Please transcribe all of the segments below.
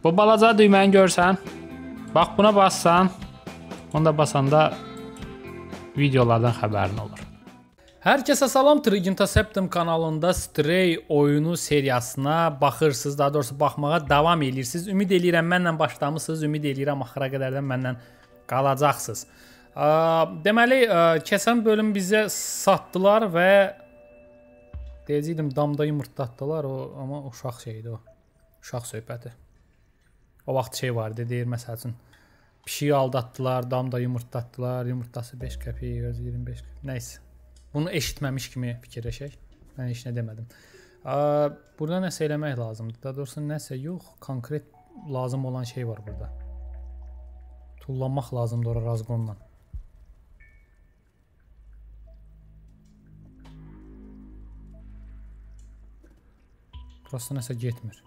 Bu balaca düyməni görsən? Bax buna bassan, onda basanda videolardan xəbərin olur. Hər kəsə salam, Trigin Septum kanalında Stray oyunu seriyasına baxırsınız, daha doğrusu baxmağa davam edirsiniz. Ümid eləyirəm mənlə başlamısınız, ümid eləyirəm axıra qədər də mənlə qalacaqsınız. Deməli, keçən bölüm bizə satdılar və deyəcəydim damda yumurtlatdılar, o amma uşaq şeydi o. Uşaq söhbəti. O vaxt şey vardı, deyir məsəl üçün pişiyi aldatdılar, damda yumurtlatdılar, yumurtası 5 qəpik, özü 25 qəpik. Nəysə. Bunu eşitməmiş kimi fikirləşək. Mən heç nə demədim. Burada nəsə eləmək lazımdır. Daha doğrusu nəsə yox, konkret lazım olan şey var burada. Tullanmaq lazımdır ora razqonla. Prosta nəsə getmir.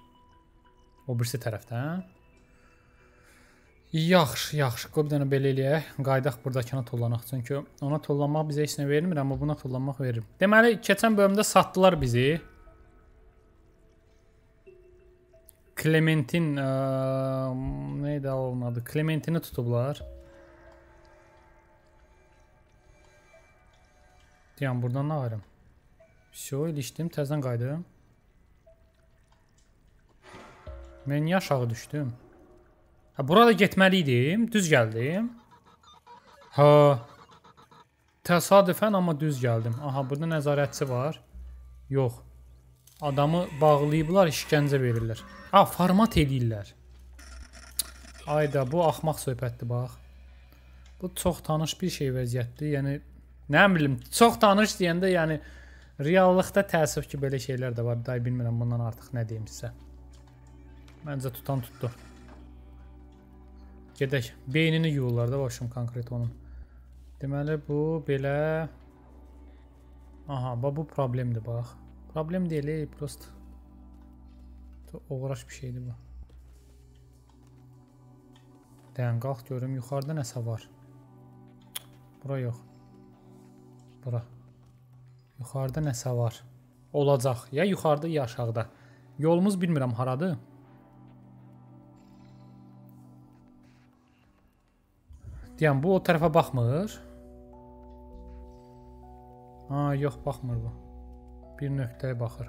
O birisi tərəfdən. Yaxşı, yaxşı. Qoy bir dənə belə eləyək. Qaydaq burdakına tullanaq. Çünki ona tullanmaq bizə heç nə vermir, amma buna tullanmaq verir. Deməli, keçən bölümdə satdılar bizi. Clementin ə, nə idi onun adı? Clementini tutublar. Deyəm, buradan nə ayrım? Всё, ilişdim, təzədən qayıdım. Mən niyə aşağı düşdüm? Ha, burada getməli idim, düz gəldim. Ha. Təsadüfən amma düz gəldim. Aha, burada nəzarətçi var. Yox. Adamı bağlayıblar, işgəncə verirlər. Ha, format eləyirlər. Ayda, bu axmaq söhbətdir bax. Bu çox tanış bir şey vəziyyətdir. Yəni nə bilim, çox tanış deyəndə, yəni reallıqda təəssüf ki, belə şeylər də var. Day bilmirəm bundan artıq nə deyim sizə. Məncə tutan tutdu. Gedək. Beynini yuyurlar da başım konkret onun. Deməli bu belə Aha, bax bu problemdir bax. Problem deyil, prost. Uğraş bir şeydir bu. Dayan, qalx görüm yuxarıda nəsə var. Bura yox. Bura. Yuxarıda nəsə var. Olacaq. Ya yuxarıda, ya aşağıda. Yolumuz bilmirəm haradır. Deyəm, bu o tərəfə baxmır. Ha, yox, baxmır bu. Bir nöqtəyə baxır.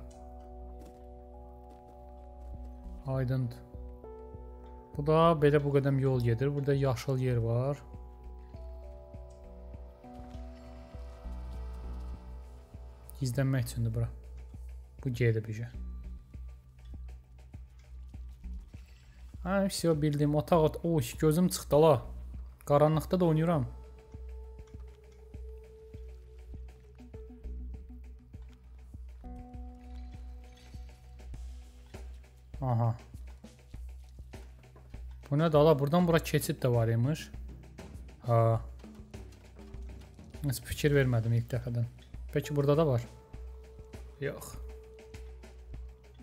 Aydındır. Bu da belə bu qədəm yol gedir. Burada yaşıl yer var. Gizlənmək üçündür bura. Bu gedib işə. Ha, все, bildim. Otaq, oy, gözüm çıxdı la. Qaranlıqda da oynayıram. Aha. Bu nə dala? Buradan bura keçid də var imiş. Ha. Heç fikir vermədim ilk dəfədən. Peki burada da var. Yox.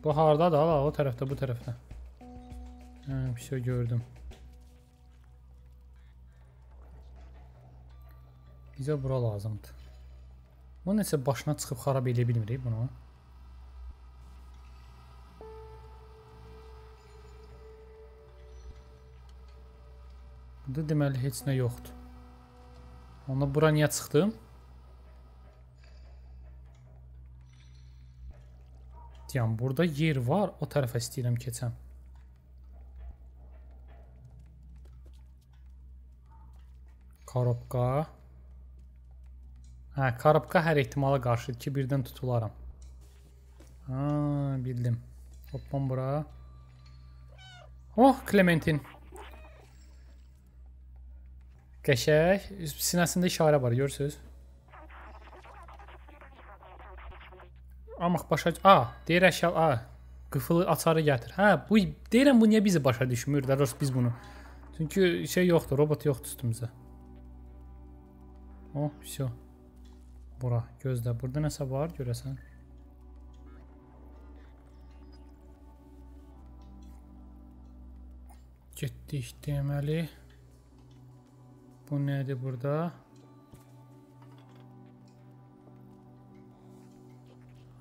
Bu hardadır? Hala, o tərəfdə, bu tərəfdə. Hə, bir şey gördüm. Bizə bura lazımdır. Bu nəsə başına çıxıb xarab edə bilmirik bunu. Burada deməli heç nə yoxdur. Onda bura niyə çıxdım? Deyəm, burada yer var, o tərəfə istəyirəm keçəm. Korobka. Hə, karabka hər ehtimala qarşı ki, birdən tutularam. Ha, bildim. Hoppan bura. Oh, Clementin. Qəşək. Sinəsində işarə var, görürsüz? Amaq başa... A, deyir əşya... A, qıfılı açarı gətir. Hə, bu deyirəm bu niyə bizi başa düşmür? Dərəs biz bunu. Çünki şey yoxdur, robot yoxdur üstümüzdə. Oh, все. Bura, gözlə. Burada nəsə var, görəsən? Getdik deməli. Bu nədir burada?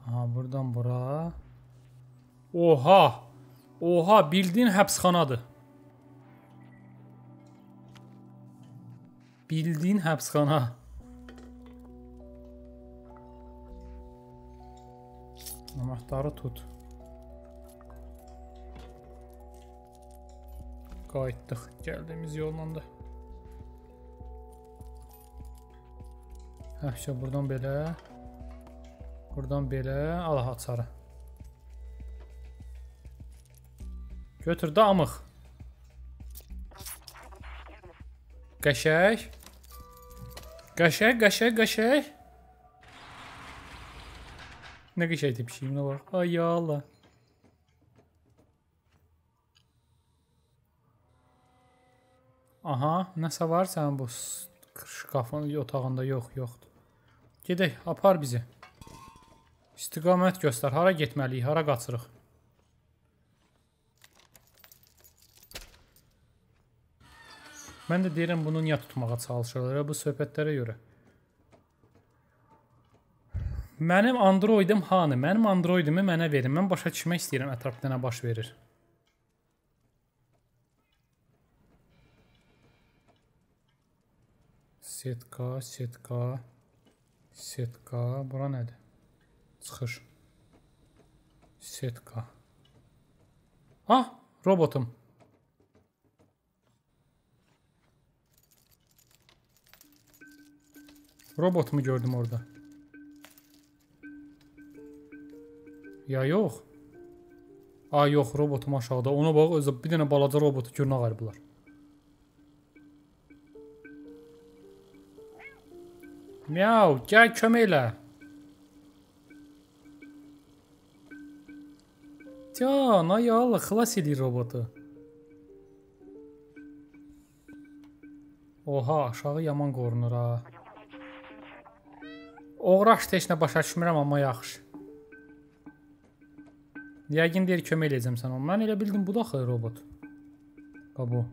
Aha, buradan bura. Oha! Oha, bildiyin həbsxanadır. Bildiyin həbsxana. Anahtarı tut. Qayıtdıq gəldiyimiz yolla da. Hə, şey buradan belə. Buradan belə, Allah açarı. Götür də amıq. Qəşəng. Qəşəng, qəşəng, qəşəng. Bax. Ay ya Allah. Aha, nəsə var sənin bu şkafın otağında yox, yoxdur. Gedək, apar bizi. İstiqamət göstər. Hara getməliyik? Hara qaçırıq? Mən də deyirəm bunu niyə tutmağa çalışırlar bu söhbətlərə görə. Mənim Androidim hanı? Mənim Androidimi mənə verin. Mən başa düşmək istəyirəm ətrafda nə baş verir. Setka, setka, setka. Bura nədir? Çıxış. Setka. Ah, robotum. Robotumu gördüm orada. Ya yox. A yox, robotum aşağıda. Ona bax, özü bir dənə balaca robotu görünə qaliblər. Miau, gəl kömək elə. Can, ay Allah, xilas edir robotu. Oha, aşağı yaman qorunur ha. Uğraş heç nə başa düşmürəm, amma yaxşı. Yəqin deyir kömək eləyəcəm sənə. Mən elə bildim bu da axı robot. Ha bu.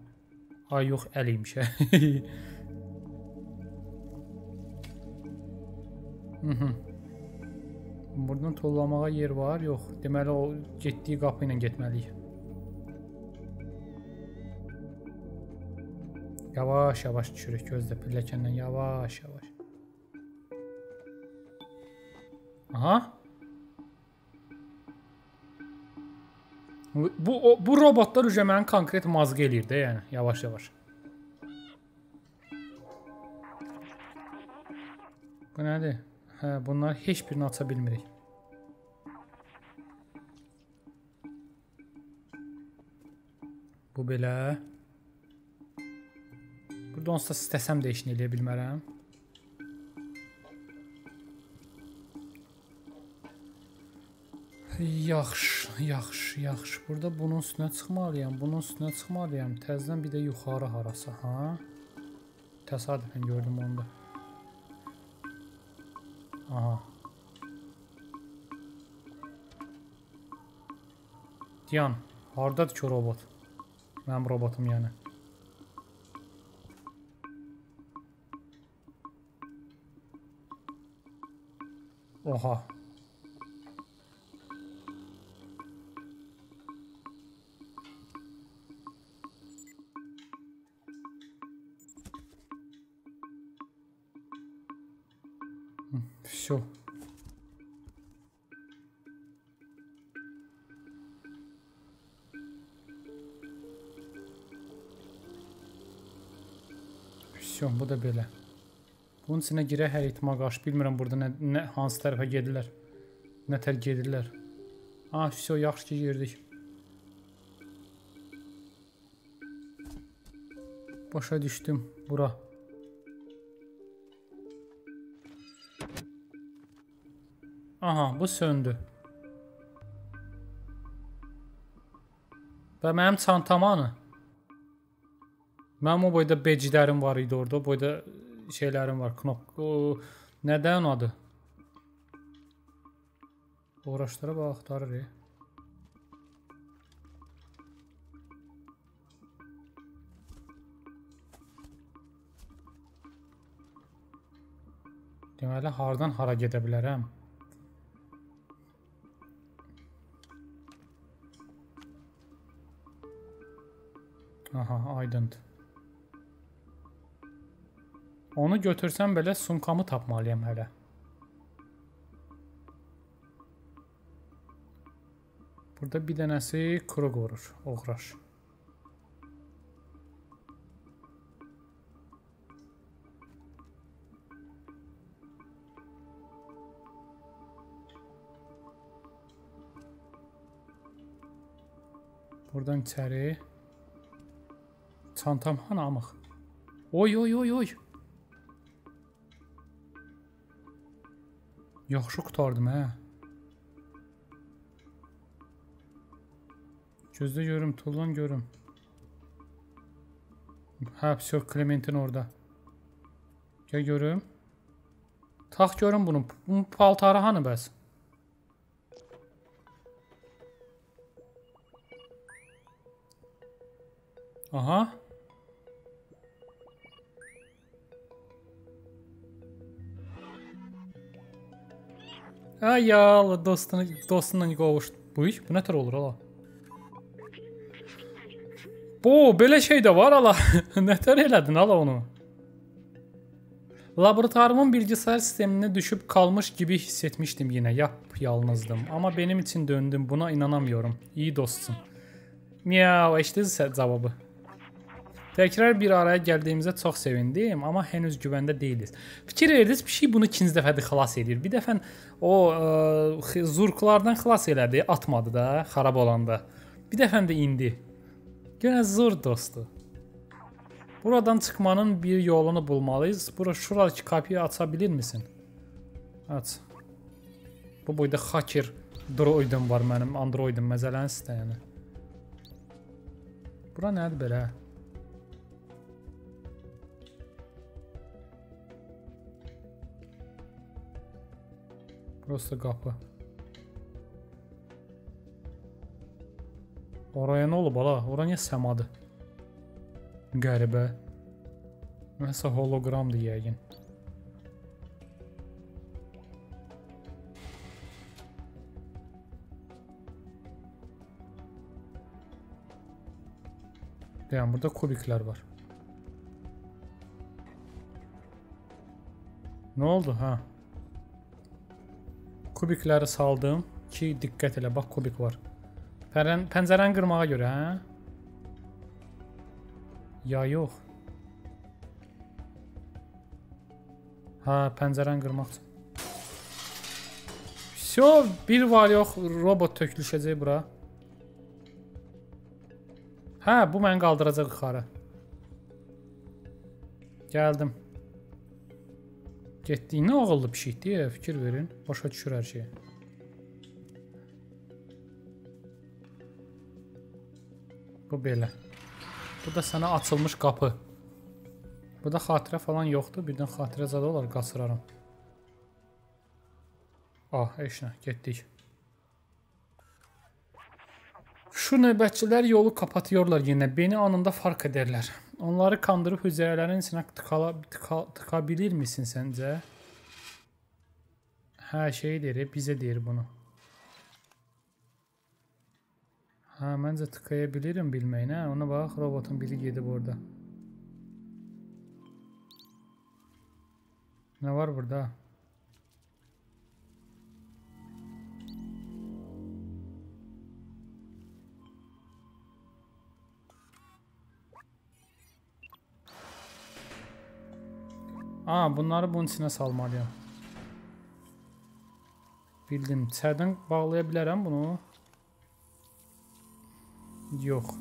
Ay yox, əl imiş. Mhm. Buradan tollamağa yer var, yox. Deməli o getdiyi qapı ilə getməliyik. Yavaş yavaş düşürük gözlə pilləkəndən yavaş yavaş. Aha. Bu o, bu robotlar üzə məni konkret mazğı eləyir də, yəni yavaş-yavaş. Bu nədir? Hə, bunlar heç birini aça bilmirik. Bu belə. Burada onsuz da istəsəm də işini eləyə bilmərəm. Yaxşı, yaxşı, yaxşı. Burada bunun üstünə çıxmalıyam, bunun üstünə çıxmalıyam. Təzədən bir də yuxarı harasa, ha? Təsadüfən gördüm onu da. Aha. Diyan, hardadır ki robot? Mənim robotum yəni. Oha. Все. Все, bu da belə. Bunun içinə girə hər ehtimal qarşı bilmirəm burada nə, nə hansı tərəfə gedirlər. Nə tər gedirlər. Ah, все, yaxşı ki girdik. Başa düşdüm bura. Aha, bu söndü. Və mənim çantam anı. Mənim o boyda beclərim var idi orada. O boyda şeylərim var. Knop. O nədən adı? Uğraşlara bax, axtarır. Deməli, hardan hara gedə bilərəm? Aha, aydındır. Onu götürsəm belə sumkamı tapmalıyam hələ. Burada bir dənəsi kuru qorur, oğraş. Buradan içəri. Santam hanámach. Oy, oy, oy, oy. Yaxşı qutardım, hə. Gözlə görüm, tullan görüm. Hə, psiyok Clementin orada. Gəl görüm. Tax görüm bunu. Bunun paltarı hanı bəs? Aha. Aha. Ya, Allah dostunu dostunla qovuşdu. Bu iş bu nətər olur ala? Bu belə şey də var ala. nətər elədin ala onu? Laboratuvarımın bilgisayar sisteminə düşüb kalmış gibi hiss etmiştim yine. Yap yalnızdım. Ama benim için döndüm. Buna inanamıyorum. İyi dostsun. Miau, eşitdiniz cavabı. Təkrar bir araya gəldiyimizə çox sevindim, amma henüz güvəndə deyilik. Fikir verdiniz, şey bunu ikinci dəfədir xilas edir. Bir dəfə o ə, zurqlardan xilas elədi, atmadı da, xarab olanda. Bir dəfə də indi. Yenə zur dostu. Buradan çıxmanın bir yolunu bulmalıyız. Bura şuradakı kapıyı aça bilir misin? Aç. Bu boyda hacker droidim var mənim, androidim məzələni istəyəni. Bura nədir belə? Burası qapı. Oraya nə olub ala? Ora niyə səmadır? Qəribə. Nəsə holoqramdır yəqin. Yəni burada kubiklər var. Nə oldu? Hə. Kubikləri saldım ki, diqqət elə, bax kubik var. Pərən, pəncərəni qırmağa görə, hə? Ya yox. Hə, pəncərəni qırmaq üçün. Vsyo, bir var yox, robot tökülüşəcək bura. Hə, bu məni qaldıracaq yuxarı. Gəldim. Getdik. Nə ağıllı pişikdir, fikir verin. Başa düşür hər şeyi. Bu belə. Bu da sənə açılmış qapı. Burada xatirə falan yoxdur. Birdən xatirə zad olar, qasıraram. Ah, heç nə, getdik. Şu növbətçilər yolu kapatıyorlar yenə. Beni anında fark ederlər. Onları kandırıb hüceyrələrin içinə tıkala, tıka, tıka bilir misin səncə? Hə, şey deyir, bizə deyir bunu. Hə, məncə tıkaya bilirim bilməyinə. Ona bax, robotun biri gedib orada. Nə var burada? Aa, bunları bunun içinə salmalıyam. Bildim. İçərdən bağlaya bilərəm bunu. Yox.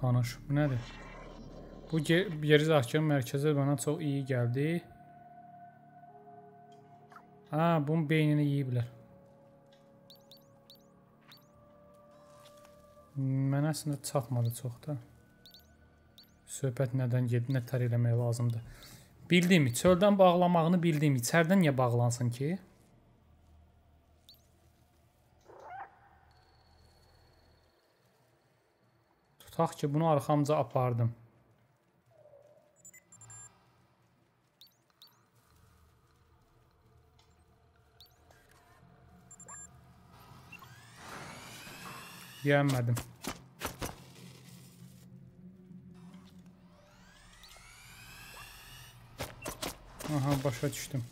Tanış. Bu nədir? Bu geri zahkar mərkəzi bana çox iyi gəldi. Ha, bunun beynini yeyiblər. Mənə əslində çatmadı çox da. Söhbət nədən gedir, nə tər eləmək lazımdır. Bildim, çöldən bağlamağını bildim. İçərdən niyə bağlansın ki? Tutaq ki, bunu arxamca apardım. Yiyənmədim. Aha, başa düşdüm.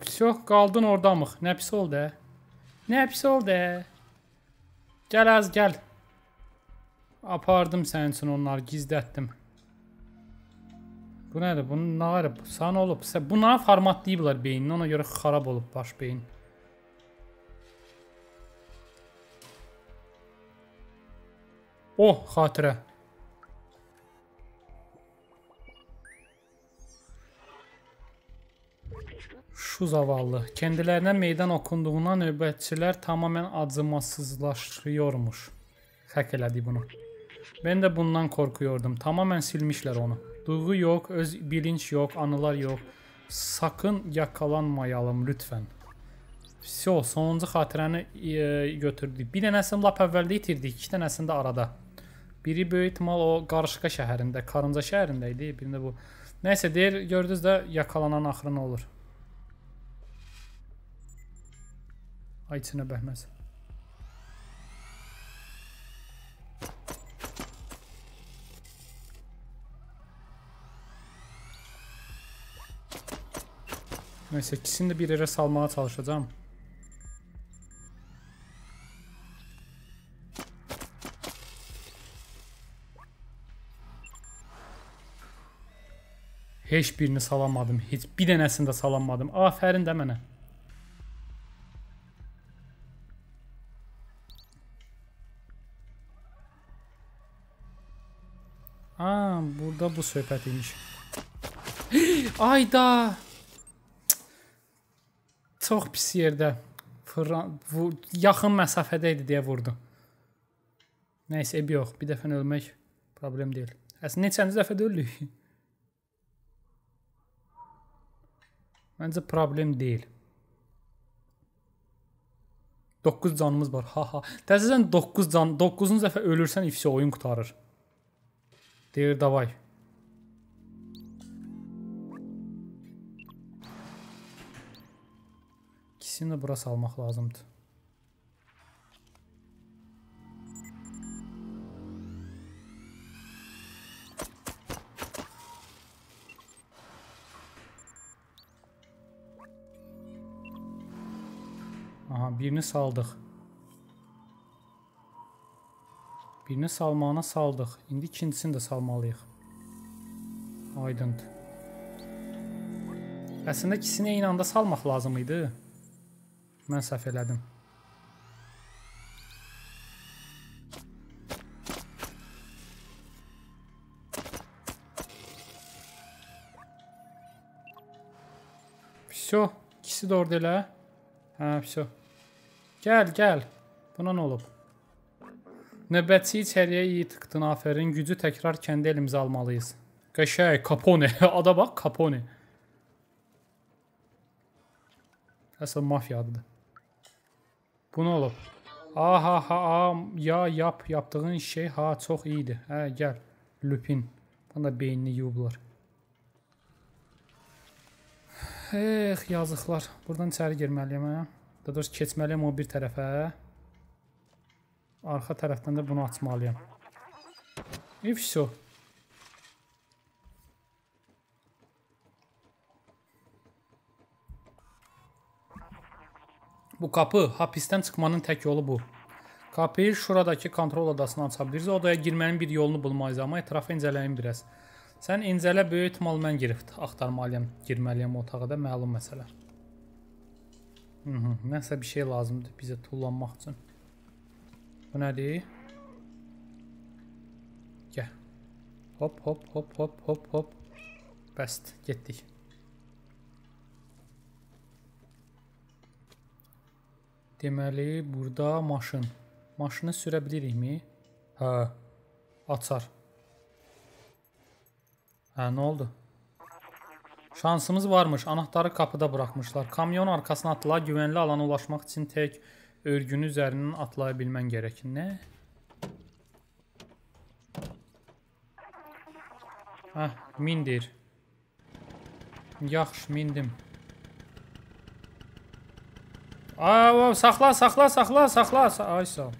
Vsyo, qaldın ordamıq. Nə pis oldu? Nə pis oldu? Gəl az gəl. Apardım sənin üçün onları, gizlətdim. Bu nədir? Bunun nə var? Sən olub. Bunları formatlayıblar beynini, ona görə xarab olub baş beyin. Oh, xatirə. Şu zavallı. Kendilerine meydan okunduğuna növbətçilər tamamən acımasızlaşıyormuş. Hək elədi bunu. Ben de bundan korkuyordum. Tamamen silmişler onu. Duygu yok, öz bilinç yok, anılar yok. Sakın yakalanmayalım lütfen. Vso, sonuncu xatirəni e, götürdük. Bir dənəsini lap əvvəldə itirdik, iki dənəsini də arada. Biri böyük ihtimal o Qarışqa şəhərində, Karınca şəhərində idi, birində bu. Nəysə deyir, gördünüz də yakalanan axırı nə olur? Ay içinə bəhməz. Neyse ikisini de bir yere salmaya çalışacağım. Heç birini salamadım. Heç bir dənəsini də salamadım. Afərin də mənə. Aa, burada bu söhbət imiş. Ayda! Çox pis yerdə. Fırlan, bu, yaxın məsafədə idi deyə vurdu. Nəysə, ebi yox. Bir dəfə ölmək problem deyil. Əslində neçənci dəfə də ölürük? Məncə problem deyil. 9 canımız var. Ha ha. Təzədən 9 can, 9-cu dəfə ölürsən ifsi oyun qutarır. Deyir, davay. İkisini də bura salmaq lazımdır. Aha, birini saldıq. Birini salmağına saldıq. İndi ikincisini də salmalıyıq. Aydındır. Əslində ikisini eyni anda salmaq lazım idi. Mən səhv elədim. Всё, ikisi də orada elə. Hə, всё. Gəl, gəl. Buna nə olub? Növbətçi içəriyə iyi tıxdın, afərin. Gücü təkrar kəndi elimizə almalıyız. Qəşəng, Capone. Ada bax, Capone. Əsl mafiya adıdır. Bu nə olub? Aha ha ha ya yap yaptığın şey ha çox iyiydi. Hə gəl. Lupin. Bana da beynini yuyublar. Eh yazıqlar. Buradan içəri girməliyəm hə. Daha doğrusu keçməliyəm o bir tərəfə. Arxa tərəfdən də bunu açmalıyam. И все. Bu kapı hapisten çıkmanın tek yolu bu. Kapıyı şuradakı kontrol odasına aça biliriz. Odaya girmənin bir yolunu bulmalıyız amma ətrafı incələyim biraz. Sən incələ böyük ehtimal mən girib axtarmalıyam, girməliyəm otağa da məlum məsələ. Hı -hı, nəsə bir şey lazımdır bizə tullanmaq üçün. Bu nədir? Gəl. Hop hop hop hop hop hop. Bəsdir, getdik. Deməli, burada maşın. Maşını sürə bilirikmi? Hə. Açar. Hə, nə oldu? Şansımız varmış. Anahtarı qapıda buraxmışlar. Kamyon arxasına atıla, güvənli alana ulaşmaq üçün tək örgünü üzərindən atlaya bilmən gərək. Nə? Hə, mindir. Yaxşı, mindim. Aa, saxla, saxla, saxla, saxla. Ay sağ ol.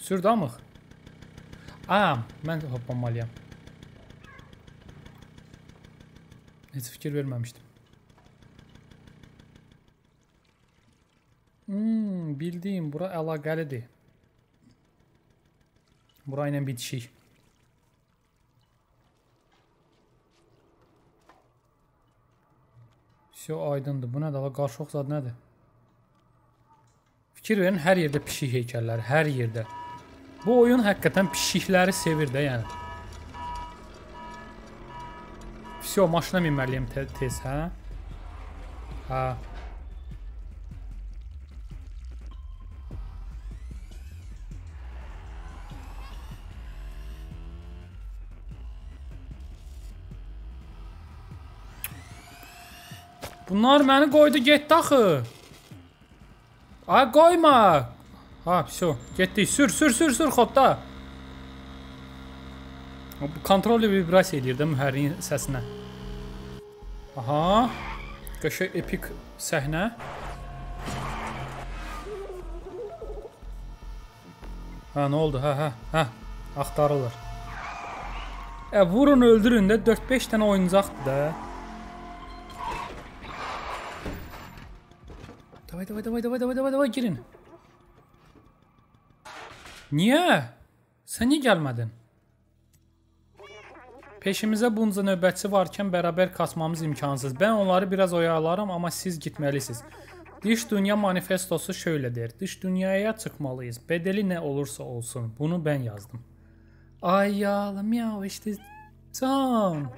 Sürdamıq. Aa, mən hoppamalıyam. Heç fikir verməmişdim. Hmm, bildiyim bura əlaqəlidir. Bura ilə bitişik. Все aydındır. Bu nədir? Qarşıq zad nədir? Fikir verin, hər yerdə pişik heykəlləri, hər yerdə. Bu oyun həqiqətən pişikləri sevir də, yəni. Все, maşına minməliyəm te tez, hə? Hə. Bunlar məni qoydu getdi axı. Ay qoyma. Ha, все, getdik. Sür, sür, sür, sür xodda. Bu kontrolli vibrasiya eləyir də mühərriyin səsinə. Aha. Qəşəng epik səhnə. Ha, nə oldu? Hə, hə, hə. Axtarılır. E, vurun, öldürün də 4-5 dənə oyuncaqdır da. Давай, давай, давай, давай, давay, давay, давay, girin. Niyə? Sən niyə gəlmədin? Peşimizə bunca növbətçi varkən bərabər kasmamız imkansız. Ben onları biraz oyalarım, amma siz gitməlisiniz. Dış dünya manifestosu şöyle der. Dış dünyaya çıkmalıyız. Bedeli nə olursa olsun. Bunu ben yazdım. Ay yalım ya işte can.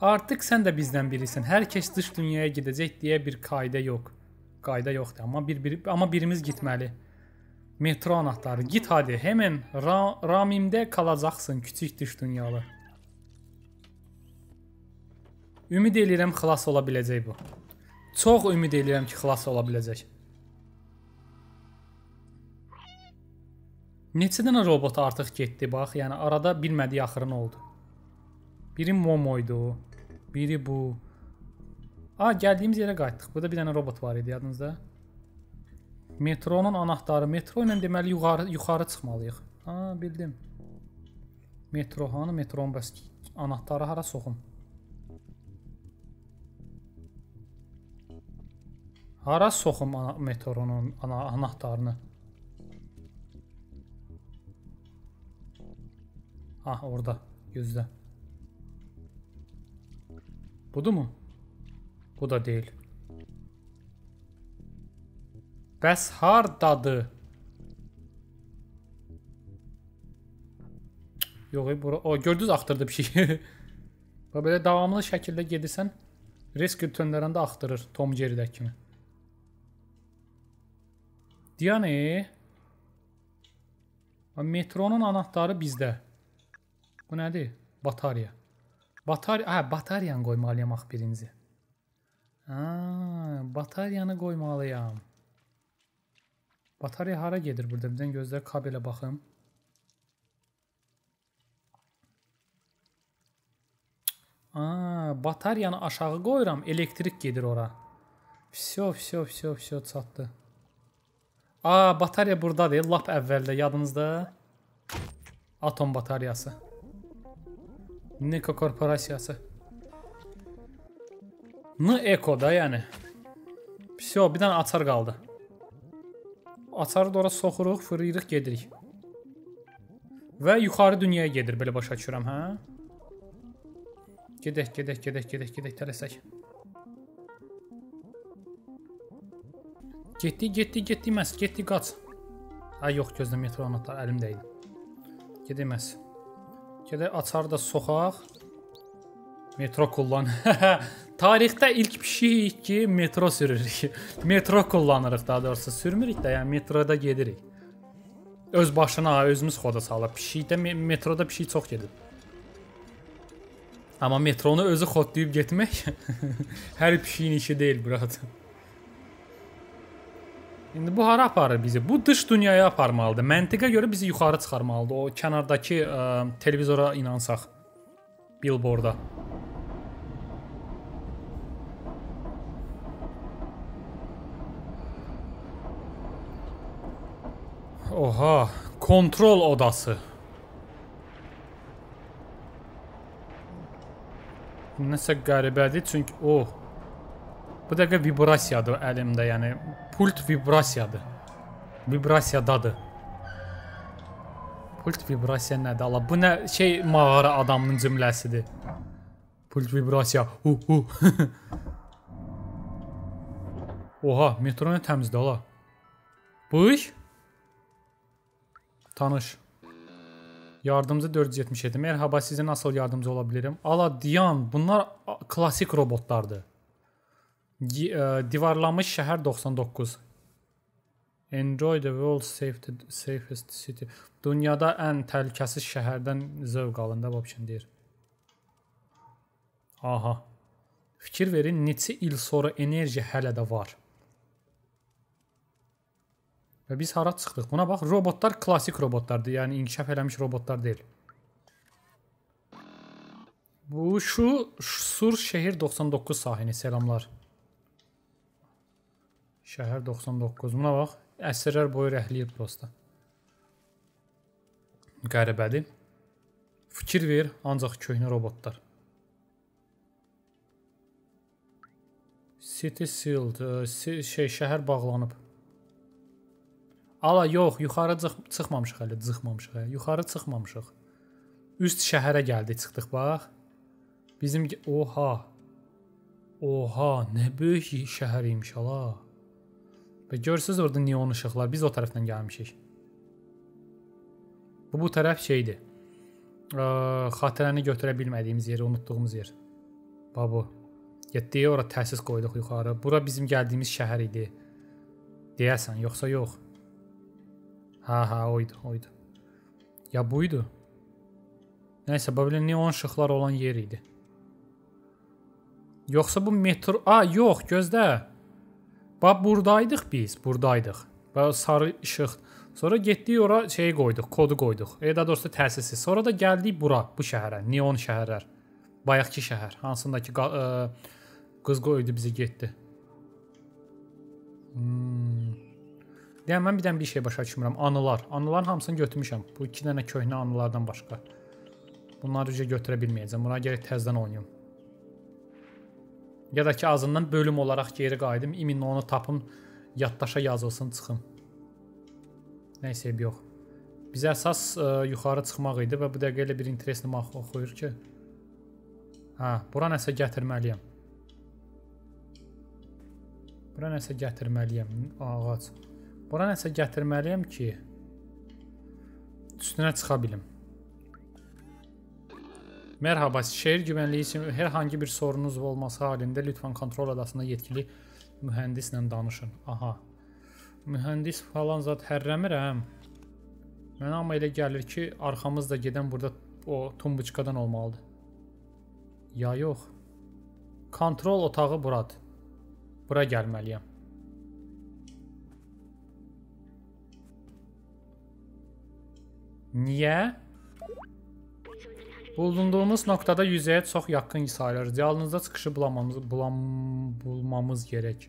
Artık sen de bizden birisin. Herkes dış dünyaya gidecek diye bir kayda yok. Qayda yoxdur, amma bir, bir amma birimiz getməli. Metro anahtarı. Git hadi. Hemen Ra Ramimdə qalacaqsın, kiçik düş dünyalı. Ümid eləyirəm xilas ola biləcək bu. Çox ümid eləyirəm ki, xilas ola biləcək. Neçə dənə robot artıq getdi, bax. Yəni arada bilmədiyi axırı nə oldu. Biri Momoydu, biri bu. Ha geldiğimiz yere qayıtdıq. Burada bir dənə robot var idi yadınızda. Metronun anahtarı. Metro ilə deməli yuxarı yuxarı çıxmalıyıq. Ha bildim. Metro hanı? Metronun bəs anahtarı hara soxum? Hara soxum ana metronun ana anahtarını? Ha orada. Gözlə. Budur mu? Bu da deyil. Bəs hardadır? Yox, bura. O gördünüz axtırdı bir şey. Və belə davamlı şəkildə gedirsən, risk tönlərəndə axtırır Tom Jerry-dəki kimi. Diane. Metronun anahtarı bizdə. Bu nədir? Batarya. Batarya, hə, bataryanı qoymalıyam ax birinci. Ha, bataryanı qoymalıyam. Batarya hara gedir burada? Birdən gözlər kabelə baxım. Aa, bataryanı aşağı qoyuram, elektrik gedir ora. Всё, всё, всё, всё çatdı. Aa, batarya burdadır, lap əvvəldə yadınızda. Atom bataryası. Nika korporasiyası. N eko da yəni. Vsyo, bir dənə açar qaldı. Açarı da ora soxuruq, fırıyırıq, gedirik. Və yuxarı dünyaya gedir, belə başa düşürəm, hə? Gedək, gedək, gedək, gedək, gedək, tələsək. Getdi, getdi, getdi, məhz, getdi, qaç. Ay, yox, gözlə, metronatlar, əlim deyil. Gedək, məhz. Gedək, açarı da soxaq. Metro kullan. Tarixdə ilk pişik ki, metro sürürük. metro kullanırıq daha doğrusu. Sürmürük də, yəni metroda gedirik. Öz başına özümüz xoda salıb. Pişikdə metroda pişik çox gedir. Amma metronu özü xodlayıb getmək hər pişiyin işi deyil, brat. İndi bu hara aparır bizi? Bu dış dünyaya aparmalıdır. Məntiqə görə bizi yuxarı çıxarmalıdır. O kənardakı ə, televizora inansaq. Billboarda. Oha, kontrol odası. Nəsə qəribədir çünki o oh. Bu dəqiqə vibrasiyadır əlimdə, yəni pult vibrasiyadır. Vibrasiyadadır. Pult vibrasiya nədir? Allah, bu nə şey mağara adamının cümləsidir. Pult vibrasiya. Hu hu. Oha, metro nə təmizdir ala. Bu iş Tanış. Yardımcı 477. Merhaba, sizə nasıl yardımcı ola bilirim? Ala Diyan, bunlar klassik robotlardır. Divarlanmış şəhər 99. Enjoy the world's safety, safest city. Dünyada ən təhlükəsiz şəhərdən zövq alın da vəbşən deyir. Aha. Fikir verin, neçə il sonra enerji hələ də var. Və biz hara çıxdıq? Buna bax, robotlar klassik robotlardır. Yəni inkişaf eləmiş robotlar deyil. Bu şu Sur şəhər 99 sahini selamlar. Şəhər 99. Buna bax, əsrlər boyu rəhləyir prosta. Qəribədir. Fikir ver, ancaq köhnə robotlar. City sealed, şey şəhər bağlanıb. Ala yox, yuxarı çıx çıxmamışıq hələ, çıxmamışıq hələ. Yuxarı çıxmamışıq. Üst şəhərə gəldik, çıxdıq bax. Bizim oha. Oha, nə böyük şəhər imiş ala. Və görürsüz orada neon işıqlar. Biz o tərəfdən gəlmişik. Bu bu tərəf şeydir. Ə, xatirəni götürə bilmədiyimiz yeri, unutduğumuz yer. Babu. Getdik ora təsis qoyduq yuxarı. Bura bizim gəldiyimiz şəhər idi. Deyəsən, yoxsa yox? Ha ha oydu oydu. Ya buydu. Nəysə, belə neon işıqlar olan yer idi. Yoxsa bu metro... A, yox, gözlə. Bax burdaydıq biz, burdaydıq. Bax sarı işıq. Sonra getdik ora şeyi qoyduq, kodu qoyduq. E daha doğrusu təsisi. Sonra da gəldik bura, bu şəhərə, neon şəhərlər. Bayaqki şəhər, hansındakı ə, qız qoydu bizi getdi. Hmm. Yəni mən bir dənə bir şey başa düşmürəm. Anılar. Anıların hamısını götürmüşəm. Bu 2 dənə köhnə anılardan başqa. Bunları üzə götürə bilməyəcəm. Buna gərək təzədən oynayım. Ya da ki azından bölüm olaraq geri qayıdım, imin onu tapım, yaddaşa yazılsın, çıxım. Nəysə, yox. Bizə əsas ə, e, yuxarı çıxmaq idi və bu dəqiqə elə bir interesli max oxuyur ki. Hə, bura nəsə gətirməliyəm. Bura nəsə gətirməliyəm. Ağac. Bura nəsə gətirməliyəm ki, üstünə çıxa bilim. Mərhaba, şehir güvənliyi üçün hər hangi bir sorununuz olması halində lütfən kontrol adasında yetkili mühəndislə danışın. Aha. Mühəndis falan zat hərrəmirəm. Mənə amma elə gəlir ki, arxamızda gedən burada o tumbuçkadan olmalıdır. Ya yox. Kontrol otağı buradır. Bura gəlməliyəm. Niyə? Bulunduğumuz noktada yüzəyə çox yaxın sayılır. Realınızda çıxışı bulamamız, bulam, bulmamız gerək.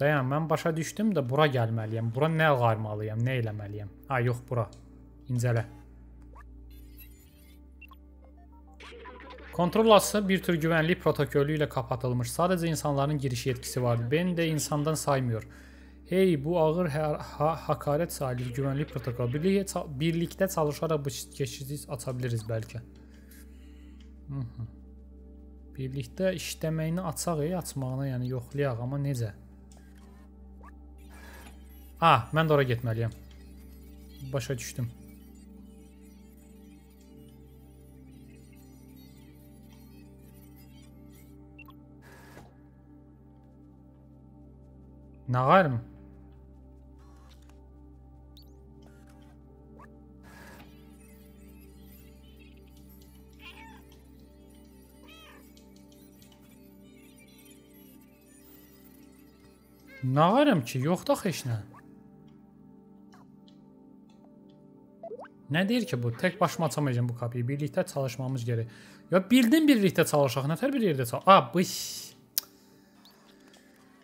Dayan, mən başa düşdüm də bura gəlməliyəm. Bura nə qaymalıyam, nə eləməliyəm? Ha, yox, bura. İncələ. Kontrol asısı bir tür güvənlik protokolü ilə kapatılmış. Sadəcə insanların giriş yetkisi vardır. Beni də insandan saymıyor. Hey, bu ağır ha hakaret sayılır güvənlik protokolu. Birlikdə, birlikdə çalışaraq bu keçidi aça biliriz bəlkə. Hı -hı. Birlikdə işləməyini açaq, ey, açmağına, yəni yoxlayaq, amma necə? Ah, mən də ora getməliyəm. Başa düşdüm. Nə qayrım? Nə varım ki? Yoxdur axı heç nə. Nə deyir ki bu? Tək başıma açamayacağam bu qapıyı. Birlikdə çalışmamız gərək. Ya bildim birlikdə çalışaq. Nətər bir yerdə çalış. A, bu.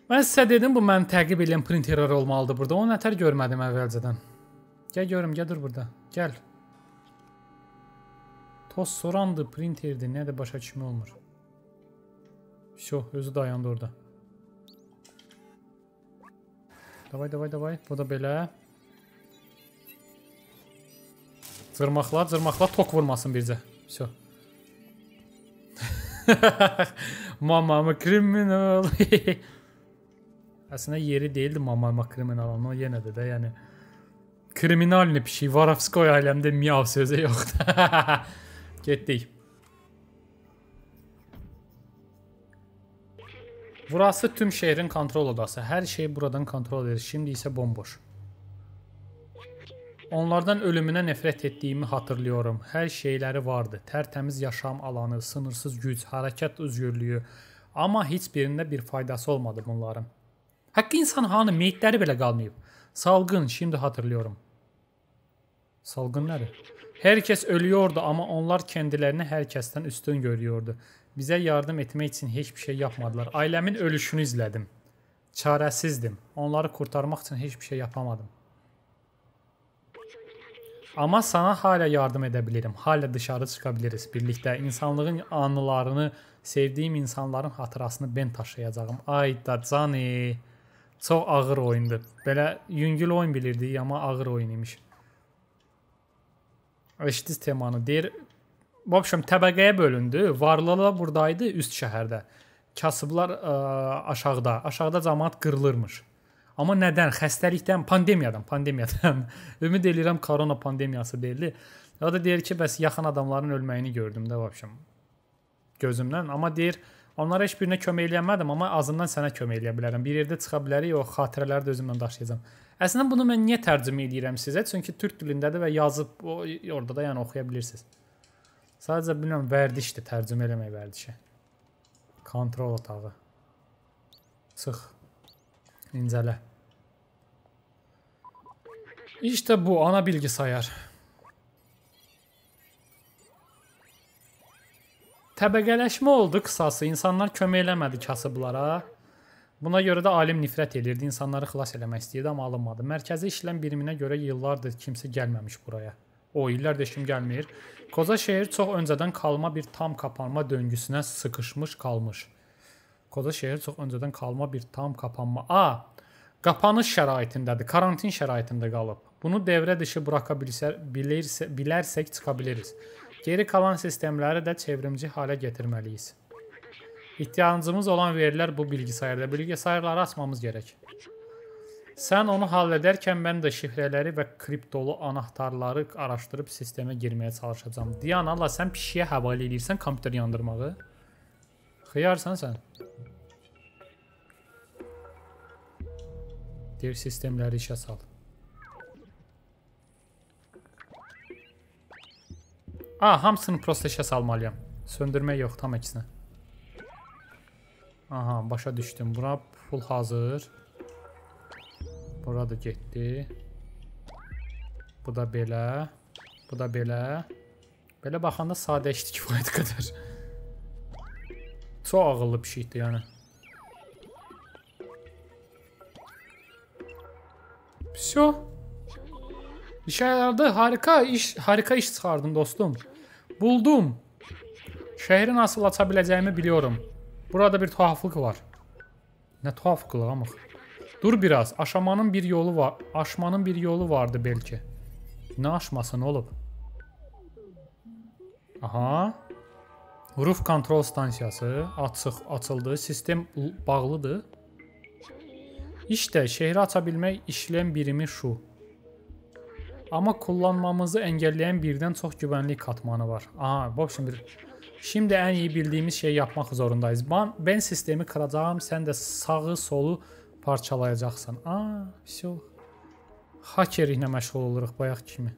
Mən sizə dedim bu mən təqib edən printerlər olmalıdır burada. Onu nətər görmədim əvvəlcədən. Gəl görüm, gəl dur burada. Gəl. Toz sorandı, printerdi, nə də başa düşmə olmur. Şo, özü dayandı orada. Davay, davay, davay. Bu da belə. Cırmaqla, cırmaqla tok vurmasın bircə. Всё. Mamamı kriminal. Əslində yeri deyildi mamamı kriminal amma yenə də də yəni kriminalni bir şey. Varovskoy ailəmdə miyav sözü yoxdur. Getdik. Burası tüm şehrin kontrol odası. Hər şey buradan kontrol edilir. Şimdi isə bomboş. Onlardan ölümünə nifrət etdiyimi hatırlıyorum. Hər şeyləri vardı. Tərtəmiz yaşam alanı, sınırsız güc, hərəkət özgürlüyü. Amma heç birində bir faydası olmadı bunların. Haqqı insan hanı meyitləri belə qalmayıb. Salgın, şimdi hatırlıyorum. Salgın nədir? Hər kəs ölüyordu, amma onlar kendilərini hər kəsdən üstün görüyordu. Bizə yardım etmək üçün heç bir şey yapmadılar. Ailəmin ölüşünü izlədim. Çarəsizdim. Onları qurtarmaq üçün heç bir şey yapamadım. Amma sana hala yardım edə bilirim. Hala dışarı çıxa biliriz birlikdə. İnsanlığın anılarını, sevdiyim insanların xatirəsini ben daşıyacağam. Ay da cani. Çox ağır oyundur. Belə yüngül oyun bilirdik, amma ağır oyun imiş. Eşitiz temanı deyir Bu общем təbəqəyə bölündü. Varlılar burdaydı, üst şəhərdə. Kasıblar ə, aşağıda. Aşağıda cəmaət qırılırmış. Amma nədən? Xəstəlikdən, pandemiyadan, pandemiyadan. Ümid eləyirəm korona pandemiyası deyildi. Ya da deyir ki, bəs yaxın adamların ölməyini gördüm də vəbşəm. Gözümdən, amma deyir, onlara heç birinə kömək eləmədim, amma azından sənə kömək eləyə bilərəm. Bir yerdə çıxa bilərik, o xatirələri də özümlə daşıyacağam. Əslində bunu mən niyə tərcümə edirəm sizə? Çünki türk dilindədir və yazıb o, orada da yəni oxuya bilirsiniz. Sadəcə bilmirəm, vərdişdir, tərcümə eləmək vərdişi. Kontrol otağı. Çıx. İncələ. İşte bu ana bilgisayar. Təbəqələşmə oldu qısası. İnsanlar kömək eləmədi kasıblara. Buna görə də alim nifrət edirdi, insanları xilas eləmək istəyirdi, amma alınmadı. Mərkəzi işlən biriminə görə illardır kimsə gəlməmiş buraya. O illərdir heç kim gəlmir. Koza şəhər çox öncədən qalma bir tam kapanma döngüsünə sıxışmış qalmış. Koza şəhər çox öncədən qalma bir tam kapanma. A, qapanış şəraitindədir, karantin şəraitində qalıb. Bunu devrə dışı buraxa bilsə, bilirsə, bilərsək çıxa biliriz. Geri qalan sistemləri də çevrimçi halə gətirməliyik. İhtiyacımız olan verilər bu bilgisayarda. Bilgisayarları açmamız gərək. Sən onu həll edərkən mən də şifrələri və kriptolu anahtarları araşdırıb sistemə girməyə çalışacağam. Diana, Allah sən pişiyə həvalə edirsən kompüter yandırmağı. Xıyarsan sən. Deyir sistemləri işə sal. A, hamısını prosta işə salmalıyam. Söndürmək yox, tam əksinə. Aha, başa düşdüm. Bura full hazır. Bura da getdi. Bu da belə. Bu da belə. Belə baxanda sadə işdir kifayət qədər. Çox ağıllı bir şeydir yəni. Всё. İşe yaradı. Harika iş, harika iş çıxardın dostum. Buldum. Şəhəri nasıl aça biləcəyimi biliyorum. Burada bir tuhaflıq var. Nə tuhaflığı amıq? Dur biraz. Aşamanın bir yolu var. Aşmanın bir yolu vardı belki. Ne aşması ne olub? Aha. Ruf kontrol stansiyası açıq, açıldı. Sistem bağlıdır. İşte şehri aça bilmək işlem birimi şu. Ama kullanmamızı engelleyen birden çok güvenlik katmanı var. Aha bak şimdi Şimdi en iyi bildiğimiz şey yapmak zorundayız. Ben, ben sistemi kıracağım. Sen de sağı solu parçalayacaqsan. Aa, всё. Hakerliklə məşğul oluruq bayaq kimi.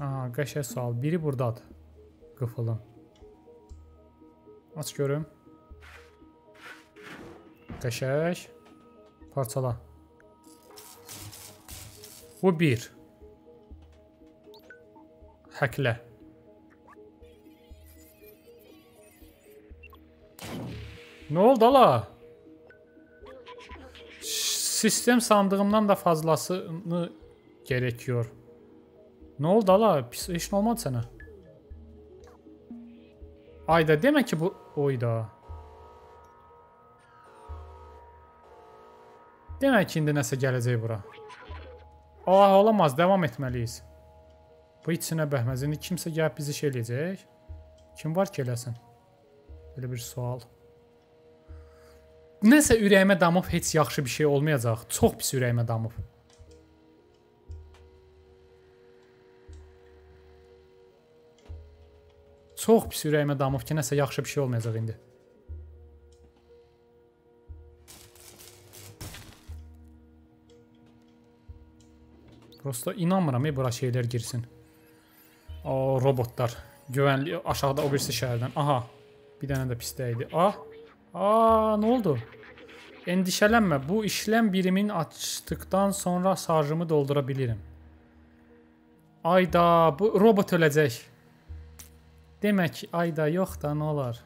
Aa, qəşəng sual. Biri burdadır. Qıfılın. Aç görüm. Qəşəng. Parçala. Bu 1. Həklə. Ne oldu ala? Sistem sandığımdan da fazlasını gerekiyor. Ne oldu ala? Pis iş olmadı sana. Ayda demek ki bu oyda. Demək ki, indi nəsə gələcək bura. Ah, olamaz, davam etməliyiz. Bu içinə bəhməz. İndi kimsə gəlib bizi şey eləyəcək. Kim var ki, eləsin? Belə bir sual. Nəsə ürəyimə damıb heç yaxşı bir şey olmayacaq. Çox pis ürəyimə damıb. Çox pis ürəyimə damıb ki, nəsə yaxşı bir şey olmayacaq indi. Prosta inanmıram ey bura şeylər girsin. O robotlar. Güvənli aşağıda o birisi şəhərdən. Aha. Bir dənə də pisdə idi. Ah. Aa, nə oldu? Endişələnmə. Bu işləm birimini açdıqdan sonra şarjımı doldura bilirim. Ayda, bu robot öləcək. Demək, ayda yox da nə olar?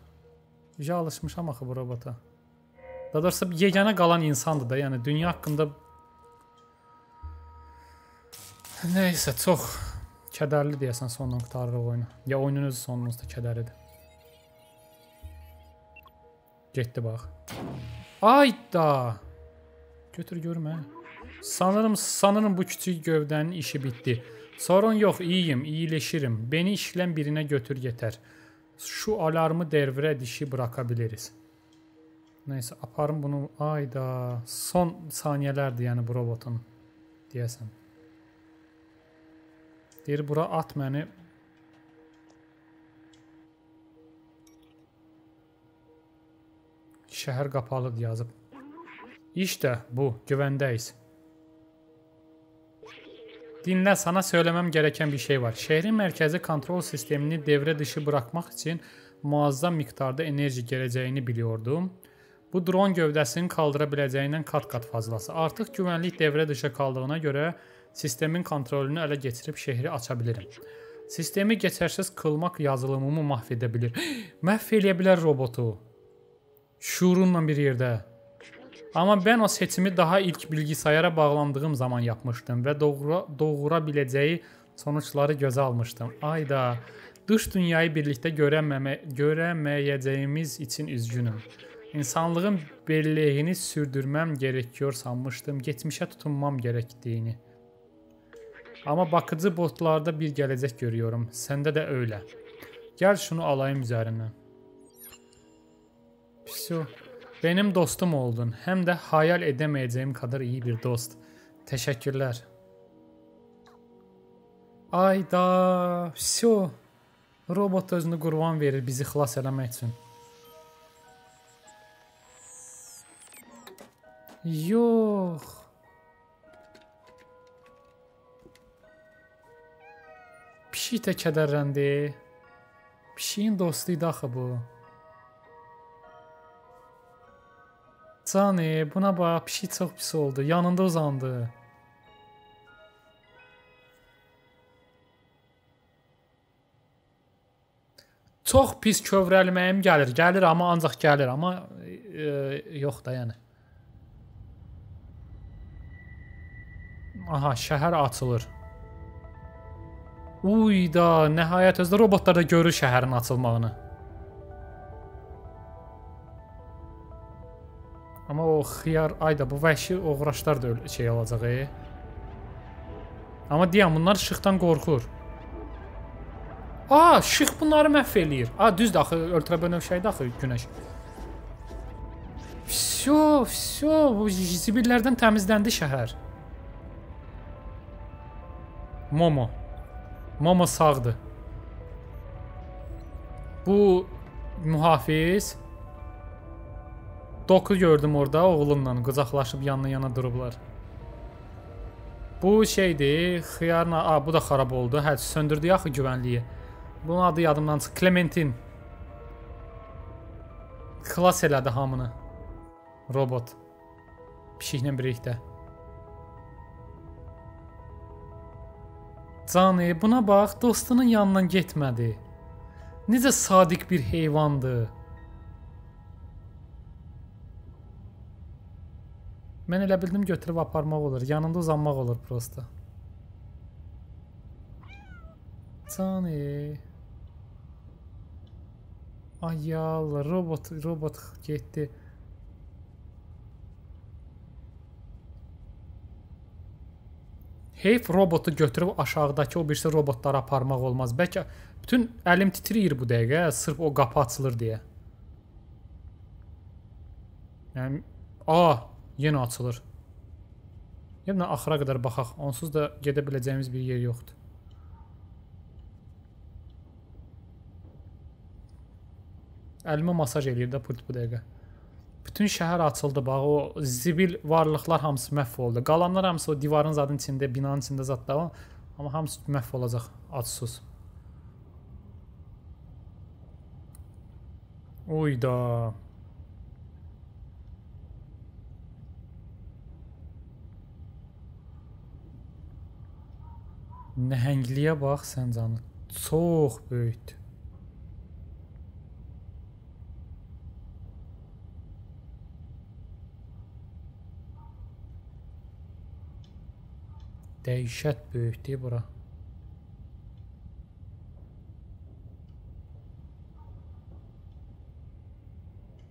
Yüzə alışmışam axı bu robota. Daha doğrusu yeganə qalan insandır da, yəni dünya haqqında Nəysə, çox kədərli deyəsən sonla qutarırıq oyunu. Ya oyunun özü sonunuzda kədərlidir. Getdi bax. Ayda. Götür görmə. Sanırım, sanırım bu küçük gövdənin işi bitdi. Sorun yox, iyiyim, iyileşirim. Beni işlən birinə götür yetər. Şu alarmı devrə dişi bıraka biliriz. Nəysə, aparım bunu. Ayda. Son saniyələrdir yəni bu robotun deyəsən. Deyir, bura at məni. Şəhər qapalıdır yazıb. İşte bu, güvəndəyiz. Dinlə, sana söyləməm gereken bir şey var. Şəhrin mərkəzi kontrol sistemini devre dışı bırakmaq üçün muazzam miqdarda enerji gələcəyini biliyordum. Bu dron gövdəsinin qaldıra biləcəyindən kat-kat fazlası. Artıq güvənlik devre dışı kaldığına görə sistemin kontrolünü ələ keçirib şehri aça bilirim. Sistemi keçərsiz qılmaq yazılımımı məhv edə bilir. məhv eləyə bilər robotu. Şuurunla bir yerdə. Amma mən o seçimi daha ilk bilgisayara bağlandığım zaman yapmışdım və doğura, doğura biləcəyi sonuçları gözə almışdım. Ayda, dış dünyayı birlikdə görəməmə, görəməyəcəyimiz üçün üzgünüm. İnsanlığın belliyini sürdürməm gerekiyor sanmışdım. Geçmişə tutunmam gerektiğini. Amma bakıcı botlarda bir gələcək görüyorum. Səndə də öylə. Gəl şunu alayım üzərindən. Pisu, benim dostum oldun. Həm də hayal edəməyəcəyim qədər iyi bir dost. Təşəkkürlər. Ayda, pisu. Robot özünü qurban verir bizi xilas eləmək üçün. Yox. Pişik də kədərləndi. Pişiyin dostu idi axı bu. Cani, buna bax, pişik çox pis oldu. Yanında uzandı. Çox pis kövrəlməyim gəlir. Gəlir amma ancaq gəlir, amma e, yox da yəni. Aha, şəhər açılır. Uyda, nəhayət özdə robotlar da görür şəhərin açılmağını. Amma o xiyar, ayda bu vəhşi oğraşlar da şey olacaq. E. Amma deyəm, bunlar işıqdan qorxur. Aa, işıq bunları məhv eləyir. A, düzdür axı, ultrabənövşəydir axı günəş. Всё, всё, bu zibillərdən təmizləndi şəhər. Momo. Momo sağdır. Bu mühafiz Doku gördüm orada oğlunla qucaqlaşıb yanına-yana durublar. Bu şeydir, xiyarla, a bu da xarab oldu. Hə, söndürdü axı güvənliyi. Bunun adı yadımdan çıxdı. Clementin. Xilas elədi hamını. Robot. Pişiklə birlikdə. Cani, buna bax, dostunun yanından getmədi. Necə sadiq bir heyvandır. Mən elə bildim götürüb aparmaq olur. Yanında uzanmaq olur prosta. Cani. Ay ya Allah, robot robot getdi. Heyf robotu götürüb aşağıdakı o birisi robotları aparmaq olmaz. Bəlkə bütün əlim titrəyir bu dəqiqə, sırf o qapı açılır deyə. Yəni a, yenə açılır. Yenə axıra qədər baxaq. Onsuz da gedə biləcəyimiz bir yer yoxdur. Əlimə masaj eləyir də pult bu dəqiqə. Bütün şəhər açıldı bax, o zibil varlıqlar hamısı məhv oldu. Qalanlar hamısı o divarın zadın içində, binanın içində zadlar var. Amma hamısı məhv olacaq atsız. Oyda. Nəhəngliyə bax sən canı. Çox böyükdür. Dəhşət böyükdür bura.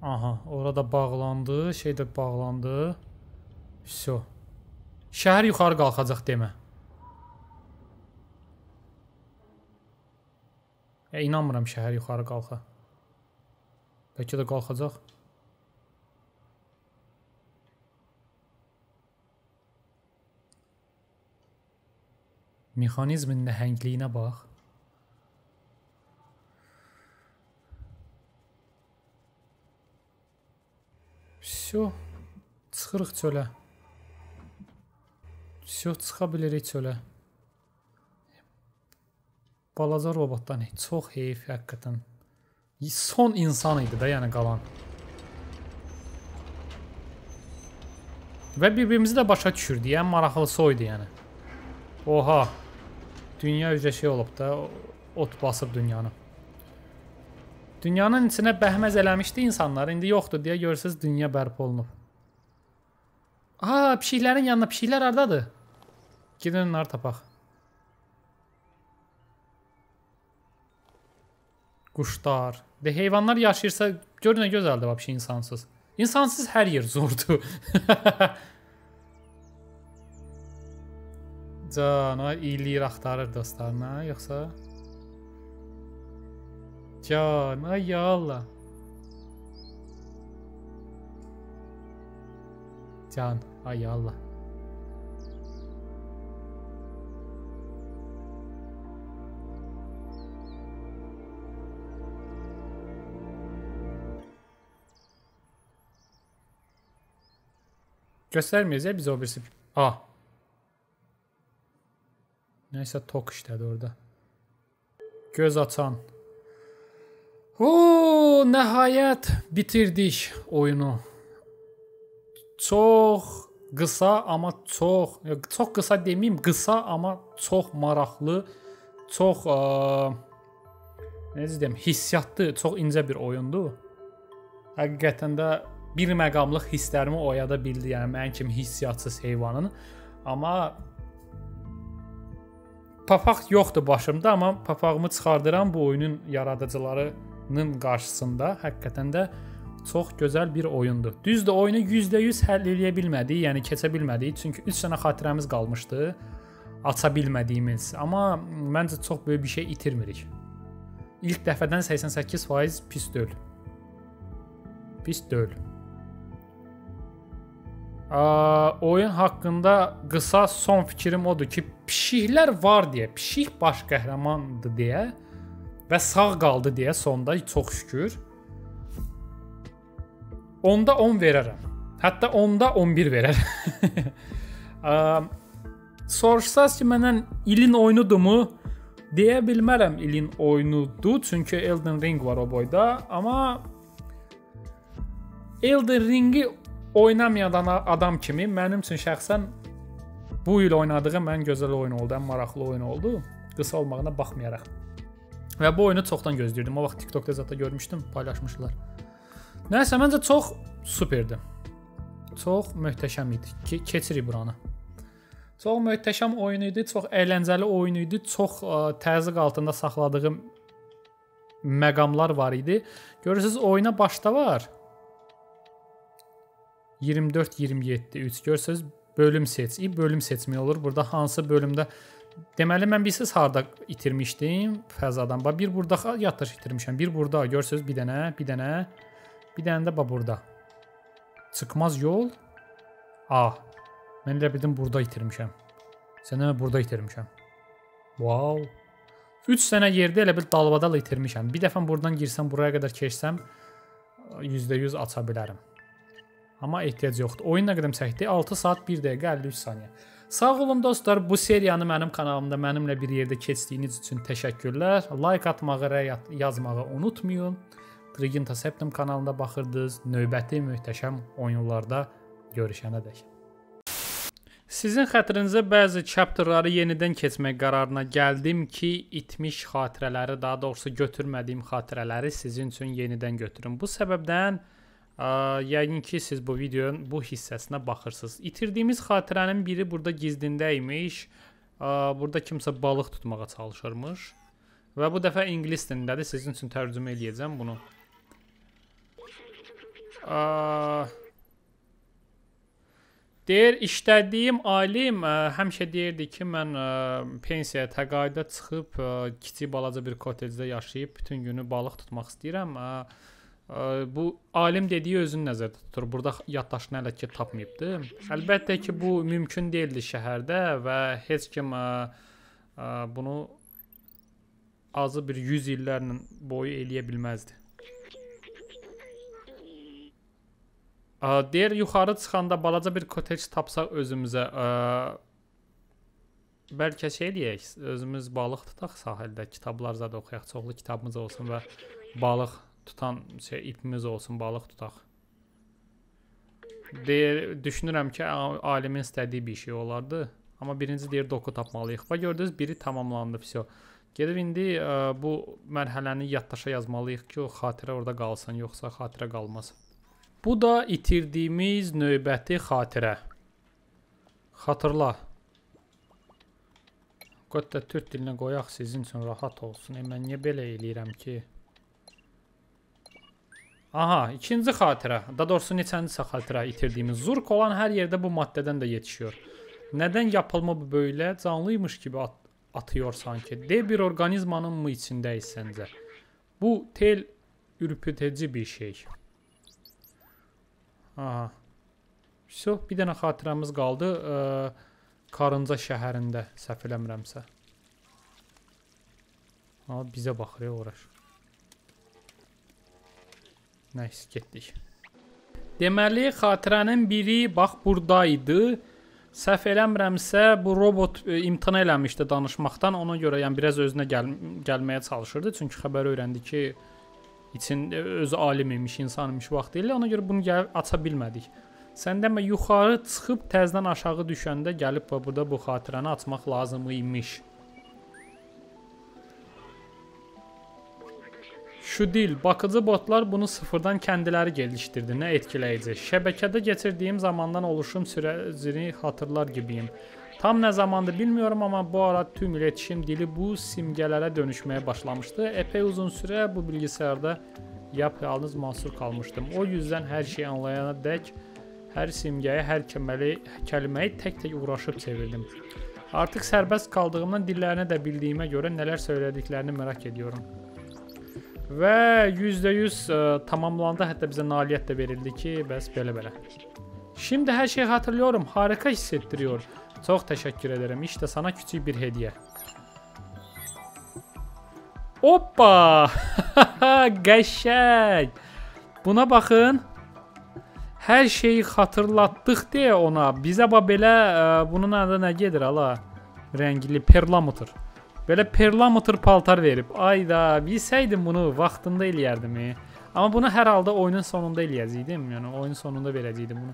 Aha, orada bağlandı, şey də bağlandı. Vso. Şəhər yuxarı qalxacaq demə. Ya inanmıram şəhər yuxarı qalxa. Bəlkə də qalxacaq. Mexanizmin nəhəngliyinə bax. Всё. Çıxırıq çölə. Всё, çıxa bilirik çölə. Balaca robotdan çox heyf həqiqətən. Son insan idi də, yəni qalan. Və bir-birimizi də başa düşürdük. Yəni maraqlısı o idi yəni. Oha. Dünya üzrə şey olub da, ot basıb dünyanı. Dünyanın içinə bəhməz eləmişdi insanlar, indi yoxdur deyə görürsüz dünya bərpa olunub. Aha, pişiklərin yanına pişiklər hardadır? Gedin onları tapaq. Quşlar. De heyvanlar yaşayırsa gör nə gözəldir vəbşi insansız. İnsansız hər yer zordur. Can, o iyiliyi axtarır dostlarına, yoxsa? Can, ay ya Allah. Can, ay ya Allah. Göstermeyeceğiz biz o birisi. Ah. Nəysə tok işlədi orada. Göz açan. Oo, nəhayət bitirdik oyunu. Çox qısa, amma çox, çox qısa deməyim, qısa, amma çox maraqlı, çox ə, necə deyim, hissiyatlı, çox incə bir oyundur. Həqiqətən də bir məqamlıq hisslərimi oyada bildi, yəni mənim kimi hissiyatsız heyvanın. Amma papaq yoxdur başımda, amma papağımı çıxardıram bu oyunun yaradıcılarının qarşısında. Həqiqətən də çox gözəl bir oyundur. Düzdür, oyunu %100 həll edə bilmədik, yəni keçə bilmədik, çünki 3 dənə xatirəmiz qalmışdı aça bilmədiyimiz. Amma məncə çox böyük bir şey itirmirik. İlk dəfədən 88% pis deyil. Pis deyil. Oyun haqqında qısa son fikrim odur ki, pişiklər var deyə, pişik baş qəhrəmandır deyə və sağ qaldı deyə sonda çox şükür. Onda 10 verərəm. Hətta onda 11 verərəm. Soruşsaz ki, məndən ilin oyunudumu? Deyə bilmərəm ilin oyunudur, çünki Elden Ring var o boyda, amma Elden Ringi oynamayan adam kimi mənim üçün şəxsən bu il oynadığım ən gözəl oyun oldu, ən maraqlı oyun oldu. Qısa olmağına baxmayaraq. Və bu oyunu çoxdan gözləyirdim. O vaxt TikTokda zətə görmüşdüm, paylaşmışdılar. Nəsə məncə çox superdi. Çox möhtəşəm idi. Ke keçirik buranı. Çox möhtəşəm oyun idi, çox əyləncəli oyun idi, çox ə, təzyiq altında saxladığım məqamlar var idi. Görürsüz oyuna başda var. 24 27 3 görürsüz bölüm seç. İ bölüm seçmək olur. Burada hansı bölümdə Deməli mən bilirsiz harda itirmişdim fəzadan. Bax bir burada yatış itirmişəm. Bir burada görürsüz bir dənə, bir dənə, bir dənə də bax burada. Çıxmaz yol. A. Mən elə bildim burada itirmişəm. Sənə burada itirmişəm. Wow. 3 sənə yerdə elə bil dalbadal itirmişəm. Bir dəfə buradan girsəm, buraya qədər keçsəm %100 aça bilərəm. Amma ehtiyac yoxdur. Oyun nə qədər çəkdi? 6 saat 1 dəqiqə 53 saniyə. Sağ olun dostlar. Bu seriyanı mənim kanalımda mənimlə bir yerdə keçdiyiniz üçün təşəkkürlər. Like atmağı, rəy yazmağı unutmayın. Triginta Septim kanalında baxırdınız. Növbəti möhtəşəm oyunlarda görüşənədək. Sizin xətrinizə bəzi chapterları yenidən keçmək qərarına gəldim ki, itmiş xatirələri, daha doğrusu götürmədiyim xatirələri sizin üçün yenidən götürüm. Bu səbəbdən Yəqin ki, siz bu videonun bu hissəsinə baxırsınız. İtirdiyimiz xatirənin biri burada gizlində imiş. Burada kimsə balıq tutmağa çalışırmış. Və bu dəfə ingilis dilindədir. Sizin üçün tərcümə eləyəcəm bunu. Deyir, işlədiyim alim ə, həmişə deyirdi ki, mən ə, pensiyaya təqaüdə çıxıb ə, kiçik balaca bir kotecdə yaşayıb bütün günü balıq tutmaq istəyirəm. Ə, bu alim dediyi özünü nəzərdə tutur. Burada yaddaşını hələ ki tapmayıbdı. Əlbəttə ki, bu mümkün deyildi şəhərdə və heç kim ə, ə, bunu azı bir 100 illərlə boyu eləyə bilməzdi. Ə, deyir yuxarı çıxanda balaca bir kotec tapsaq özümüzə ə, bəlkə şey eləyək, özümüz balıq tutaq sahildə, kitablar zad oxuyaq, çoxlu kitabımız olsun və balıq tutan şey ipimiz olsun, balıq tutaq. Deyir, düşünürəm ki, alimin istədiyi bir şey olardı. Amma birinci deyir doku tapmalıyıq. Və gördünüz biri tamamlandı, vəsə. Gedib indi ə, bu mərhələni yaddaşa yazmalıyıq ki, o xatirə orada qalsın, yoxsa xatirə qalmaz. Bu da itirdiyimiz növbəti xatirə. Xatırla. Qoy da türk dilinə qoyaq sizin üçün rahat olsun. E, mən niyə belə eləyirəm ki? Aha, ikinci xatirə. Da doğrusu neçəncisi xatirə itirdiyimiz. Zurk olan hər yerdə bu maddədən də yetişiyor. Nədən yapılma bu belə canlıymış kimi at atıyor sanki. Dev bir orqanizmanın mı içindəyiz səncə? Bu tel ürpütəci bir şey. Aha. Vəsə, bir dənə xatirəmiz qaldı. Ə, Karınca şəhərində, səhv eləmirəmsə. Ha, bizə baxır, uğraş. Nəys, getdik. Deməli, xatirənin biri bax burada idi. Səhv eləmirəmsə, bu robot e, imtina eləmişdi danışmaqdan. Ona görə yəni biraz özünə gəl gəlməyə çalışırdı. Çünki xəbər öyrəndi ki, için e, özü alim imiş, insan imiş vaxt ilə. Ona görə bunu gəlib aça bilmədik. Sən demə yuxarı çıxıb təzədən aşağı düşəndə gəlib burada bu xatirəni açmaq lazım imiş. Şu dil, bakıcı botlar bunu sıfırdan kendiləri gelişdirdi. Nə etkiləyici. Şəbəkədə keçirdiyim zamandan oluşum sürecini hatırlar gibiyim. Tam nə zamandır bilmiyorum amma bu ara tüm iletişim dili bu simgələrə dönüşməyə başlamışdı. Epey uzun süre bu bilgisayarda yapyalnız mahsur kalmışdım. O yüzden her şeyi anlayana dək hər simgəyə, hər kəlməli, kəlməyi tək-tək uğraşıb çevirdim. Artıq sərbəst kaldığımdan dillərini də bildiyimə görə nələr söylədiklərini merak ediyorum. Və %100 ə, e, tamamlandı. Hətta bizə nailiyyət də verildi ki, bəs belə-belə. Şimdi hər şeyi hatırlıyorum. Harika hissettiriyor. Çox təşəkkür ederim. İşte sana küçük bir hediyə. Hoppa! Qəşəng. Buna baxın. Hər şeyi xatırlatdıq deyə ona. Bizə bax belə e, bunun adı nə gedir ala? Rəngli perlamotor. Belə perlamotor paltar verib. Ayda, bilsəydim bunu vaxtında eləyərdim. Amma bunu hər halda oyunun sonunda eləyəcəydim. Yəni oyunun sonunda verəcəydim bunu.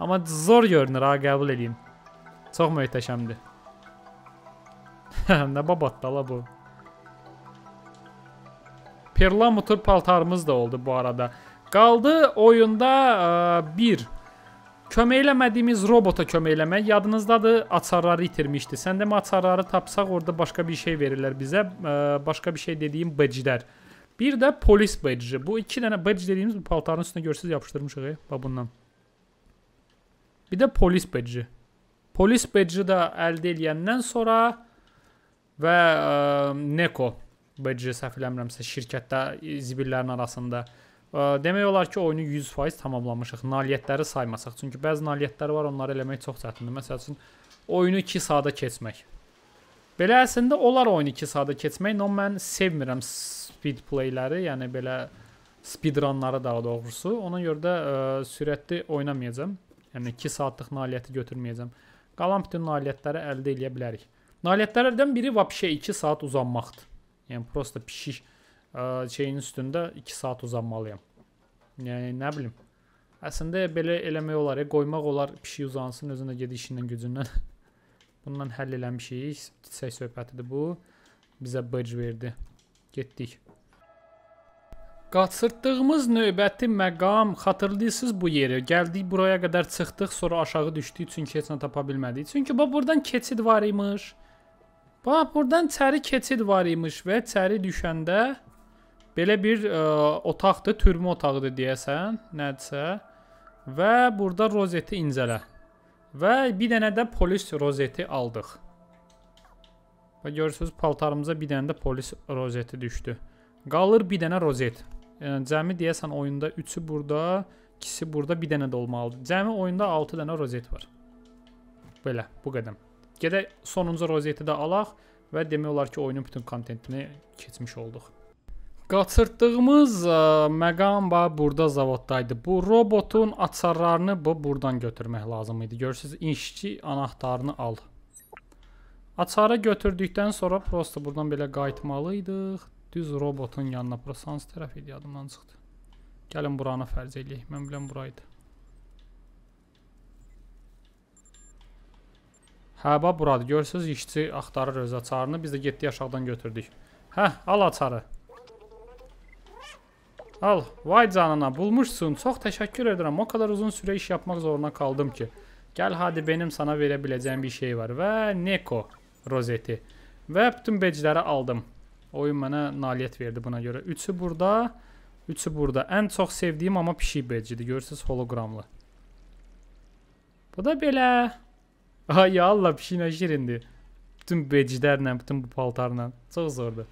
Amma zor görünür ha, qəbul edeyim. Çox möhtəşəmdir. Nə babatda la bu. Perlamutr paltarımız da oldu bu arada. Qaldı oyunda ə, bir Kömək eləmədiyimiz robota kömək eləmək yadınızdadır, açarları itirmişdi. Sən demə açarları tapsaq orada başqa bir şey verirlər bizə. Ə, başqa bir şey dediyim badge-lər. Bir də polis badge. Bu iki dənə badge dediyimiz bu paltarın üstünə görsüz yapışdırmışıq, bax bundan. Bir də polis badge. Polis badge da əldə edəndən sonra və ə, Neko badge səhv eləmirəmsə şirkətdə zibillərin arasında Demək olar ki, oyunu 100% tamamlamışıq. Nailiyyətləri saymasaq. Çünki bəzi nailiyyətlər var, onları eləmək çox çətindir. Məsəl üçün oyunu 2 saata keçmək. Belə əslində olar oyunu 2 saata keçmək, amma mən sevmirəm speed play-ləri, yəni belə speedrunları daha doğrusu. Ona görə də ə, sürətli oynamayacağam. Yəni 2 saatlıq nailiyyəti götürməyəcəm. Qalan bütün nailiyyətləri əldə edə bilərik. Nailiyyətlərdən biri vəbşə 2 saat uzanmaqdır. Yəni prosta pişik şeyin üstündə 2 saat uzanmalıyam. Yəni nə bilim. Əslində belə eləmək olar, ya, qoymaq olar, pişik uzansın, özünə gedir işindən, gücündən. Bundan həll eləmişik. Çiçək söhbətidir bu. Bizə badge verdi. Getdik. Qaçırtdığımız növbəti məqam, xatırlayırsınız bu yeri. Gəldik buraya qədər çıxdıq, sonra aşağı düşdük çünki heç nə tapa bilmədik. Çünki bax buradan keçid var imiş. Bax buradan çəri keçid var imiş və çəri düşəndə Belə bir ə, otaqdır, türmə otağıdır deyəsən, nədirsə. Və burada rozeti incələ. Və bir dənə də polis rozeti aldıq. Və görürsüz, paltarımıza bir dənə də polis rozeti düşdü. Qalır bir dənə rozet. Yəni cəmi deyəsən oyunda 3-ü burada, ikisi burada, bir dənə də olmalıdır. Cəmi oyunda 6 dənə rozet var. Belə, bu qədəm. Gedək sonuncu rozeti də alaq və demək olar ki, oyunun bütün kontentini keçmiş olduq. Qaçırtdığımız ə, məqam bax burada zavoddaydı. Bu robotun açarlarını bu burdan götürmək lazım idi. Görürsüz, işçi anahtarını al. Açarı götürdükdən sonra prosta buradan belə qayıtmalıydıq. Düz robotun yanına. Bura sans tərəf idi, yadımdan çıxdı. Gəlin buranı fərz eləyək. Mən biləm buraydı. Hə, bax buradır. Görürsüz, işçi axtarır öz açarını. Biz də getdik aşağıdan götürdük. Hə, al açarı. Al, vay canına bulmuşsun. Çox təşəkkür edirəm. O kadar uzun süre iş yapmaq zorunda kaldım ki. Gəl hadi benim sana verə biləcəyim bir şey var. Və Neko rozeti. Və bütün becləri aldım. Oyun mənə nailiyyət verdi buna görə. Üçü burada, üçü burada. Ən çox sevdiyim amma pişik becidir. Görürsüz hologramlı. Bu da belə. Ay Allah pişik nə şirindir. Bütün beclərlə, bütün bu paltarla. Çox zordur.